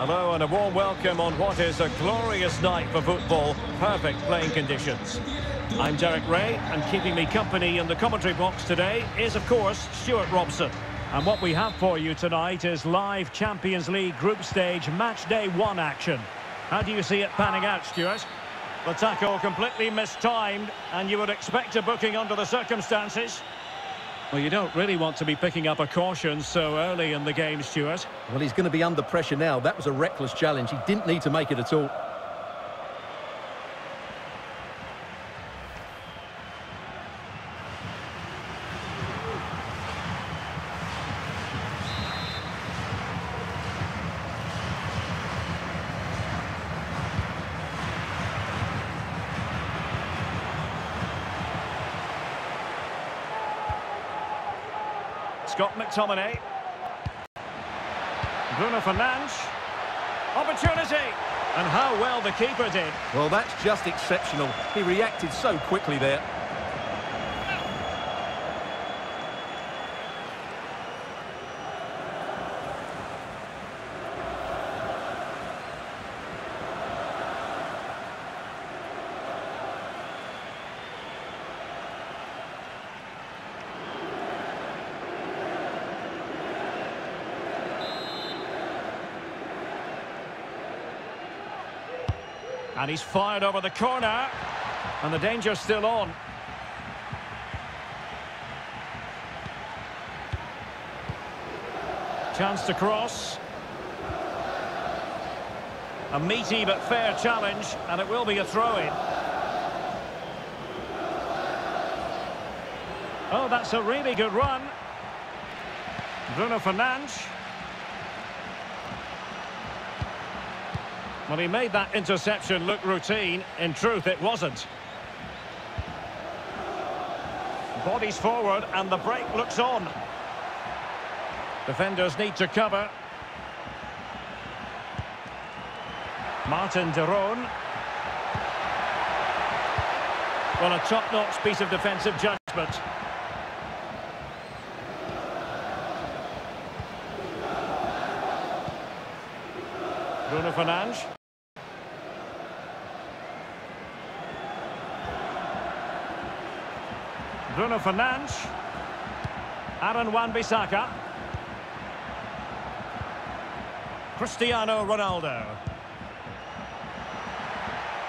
Hello and a warm welcome on what is a glorious night for football. Perfect playing conditions. I'm Derek Ray, and keeping me company in the commentary box today is, of course, Stuart Robson. And what we have for you tonight is live Champions League group stage match day one action. How do you see it panning out, Stuart? The tackle completely mistimed, and you would expect a booking under the circumstances. Well, you don't really want to be picking up a caution so early in the game, Stuart. Well, he's going to be under pressure now. That was a reckless challenge. He didn't need to make it at all. Scott McTominay. Bruno Fernandes. Opportunity. And how well the keeper did. Well, that's just exceptional. He reacted so quickly there. And he's fired over the corner. And the danger's still on. Chance to cross. A meaty but fair challenge, and it will be a throw-in. Oh, that's a really good run. Bruno Fernandes. Well, he made that interception look routine. In truth, it wasn't. Bodies forward, and the break looks on. Defenders need to cover. Martin de Roon. Well, a top-notch piece of defensive judgment. Bruno Fernandes. Bruno Fernandes. Aaron Wan-Bissaka. Cristiano Ronaldo.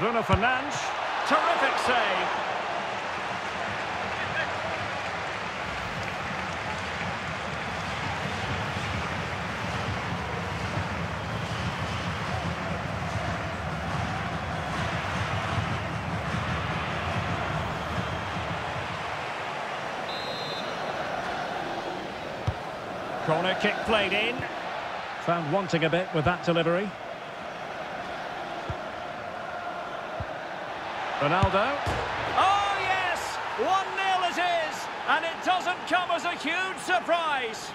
Bruno Fernandes. Terrific save. Corner kick played in. Found wanting a bit with that delivery. Ronaldo. Oh, yes! 1-0 it is! And it doesn't come as a huge surprise.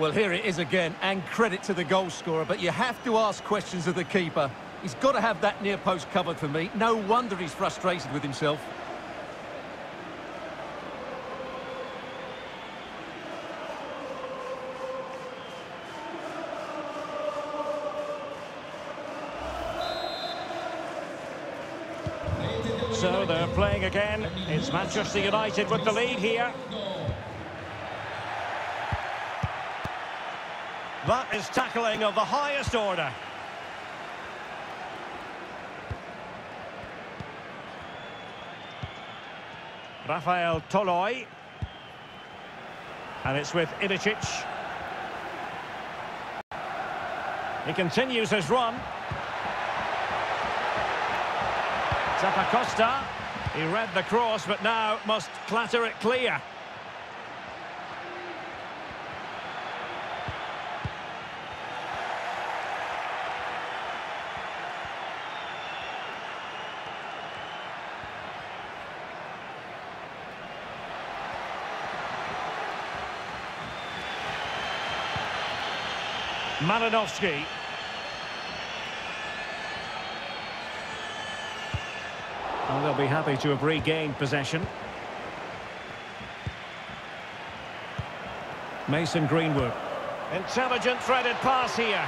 Well, here it is again, and credit to the goal scorer, but you have to ask questions of the keeper. He's got to have that near post covered for me. No wonder he's frustrated with himself. So they're playing again. It's Manchester United with the lead here. That is tackling of the highest order. Rafael Toloi. And it's with Ilicic. He continues his run. Zappacosta. He read the cross, but now must clatter it clear. Malinowski. Well, they'll be happy to have regained possession. Mason Greenwood. Intelligent threaded pass here.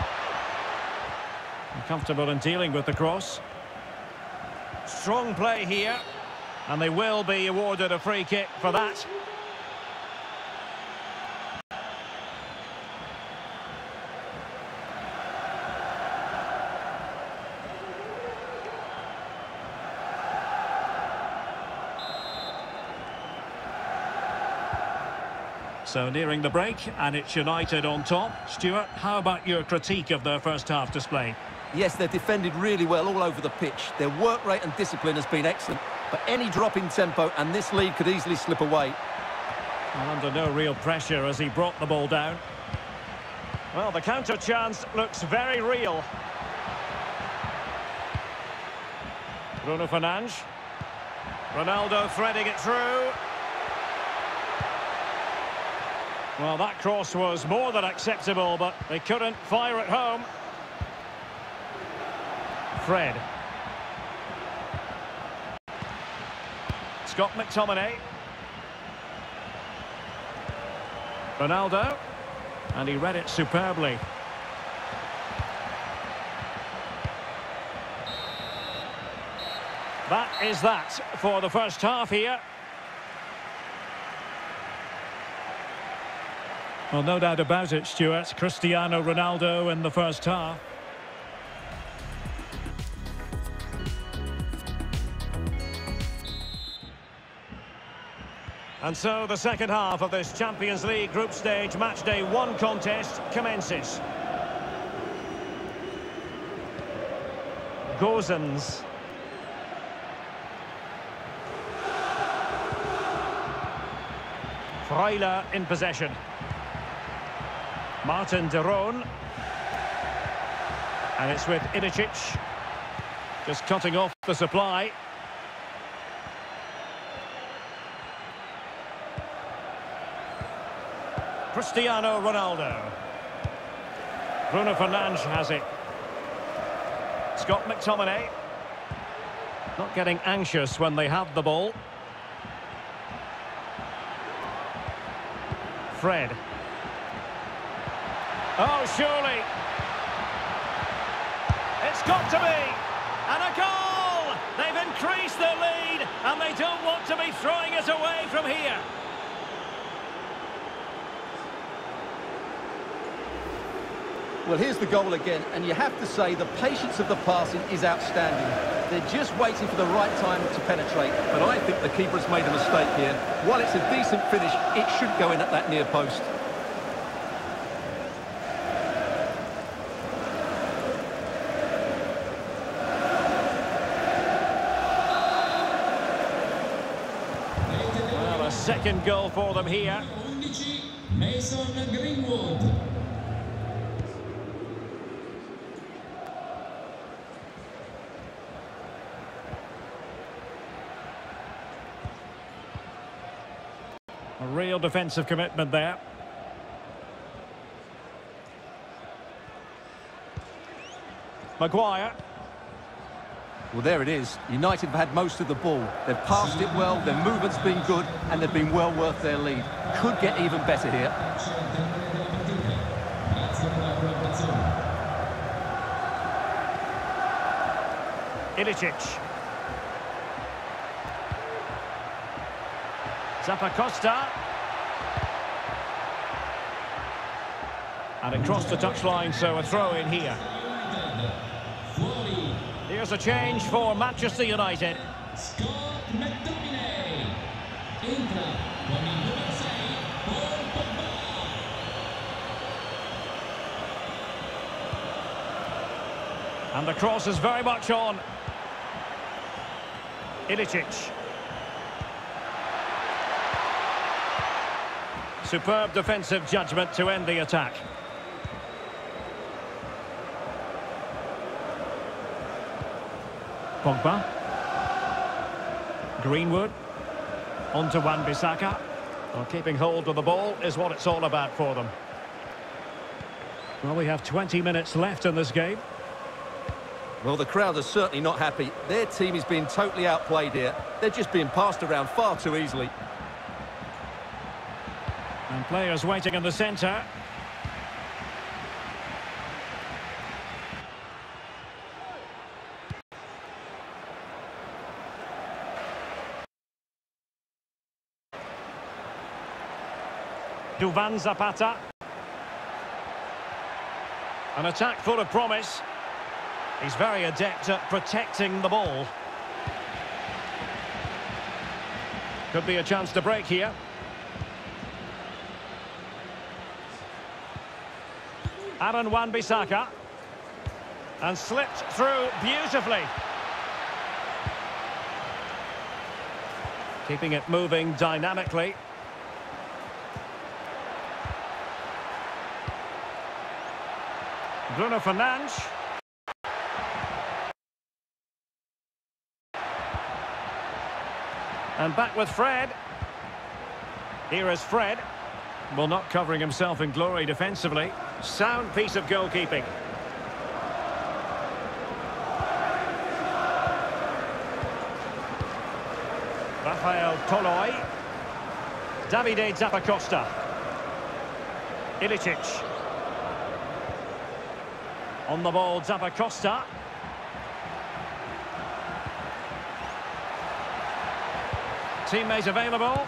Comfortable in dealing with the cross. Strong play here. And they will be awarded a free kick for that. So nearing the break, and it's United on top. Stuart, how about your critique of their first half display? Yes, they've defended really well all over the pitch. Their work rate and discipline has been excellent. But any drop in tempo and this lead could easily slip away. Well, under no real pressure as he brought the ball down. Well, the counter chance looks very real. Bruno Fernandes. Ronaldo threading it through. Well, that cross was more than acceptable, but they couldn't fire at home. Fred. Scott McTominay. Ronaldo. And he read it superbly. That is that for the first half here. Well, no doubt about it, Stuart. Cristiano Ronaldo in the first half. And so the second half of this Champions League group stage match day one contest commences. Gosens. Freuler in possession. Martin de Roon. And it's with Ilicic. Just cutting off the supply. Cristiano Ronaldo. Bruno Fernandes has it. Scott McTominay. Not getting anxious when they have the ball. Fred. Oh, surely. It's got to be. And a goal! They've increased their lead, and they don't want to be throwing it away from here. Well, here's the goal again, and you have to say the patience of the passing is outstanding. They're just waiting for the right time to penetrate, but I think the keeper has made a mistake here. While it's a decent finish, it should go in at that near post. Second goal for them here. Mason Greenwood. A real defensive commitment there. Maguire. Well, there it is. United have had most of the ball. They've passed it well, their movement's been good, and they've been well worth their lead. Could get even better here. Ilicic. Zappacosta. And across the touchline, so a throw in here. Here's a change for Manchester United. Scott McTominay. Entra con il numero 6, Paul Pogba. And the cross is very much on. Ilicic. Superb defensive judgment to end the attack. Pogba. Greenwood. On to Wan-Bissaka. Well, keeping hold of the ball is what it's all about for them. Well, we have 20 minutes left in this game. Well, the crowd are certainly not happy. Their team is being totally outplayed here. They're just being passed around far too easily. And players waiting in the centre. Duvan Zapata. An attack full of promise. He's very adept at protecting the ball. Could be a chance to break here. Aaron Wan-Bissaka. And slipped through beautifully. Keeping it moving dynamically. Bruno Fernandes. And back with Fred. Here is Fred. Well, not covering himself in glory defensively. Sound piece of goalkeeping. Rafael Toloi. Davide Zappacosta. Ilicic. On the ball, Zappacosta. Teammates available.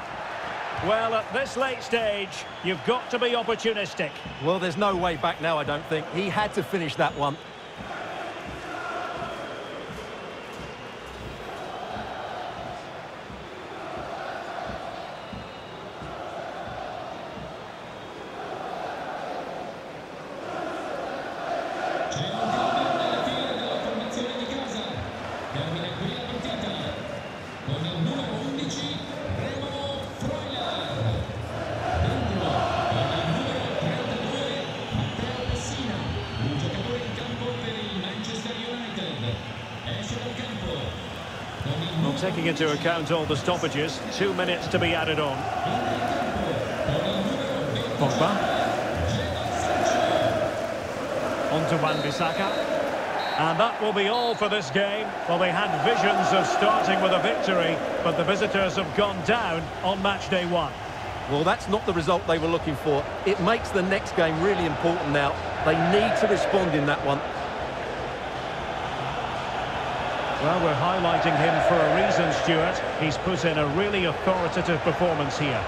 Well, at this late stage, you've got to be opportunistic. Well, there's no way back now, I don't think. He had to finish that one. Taking into account all the stoppages, two minutes to be added on. Pogba. On to Wan-Bissaka. And that will be all for this game. Well, they had visions of starting with a victory, but the visitors have gone down on match day one. Well, that's not the result they were looking for. It makes the next game really important now. They need to respond in that one. Well, we're highlighting him for a reason, Stuart. He's put in a really authoritative performance here.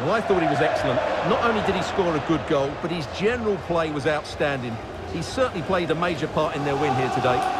Well, I thought he was excellent. Not only did he score a good goal, but his general play was outstanding. He certainly played a major part in their win here today.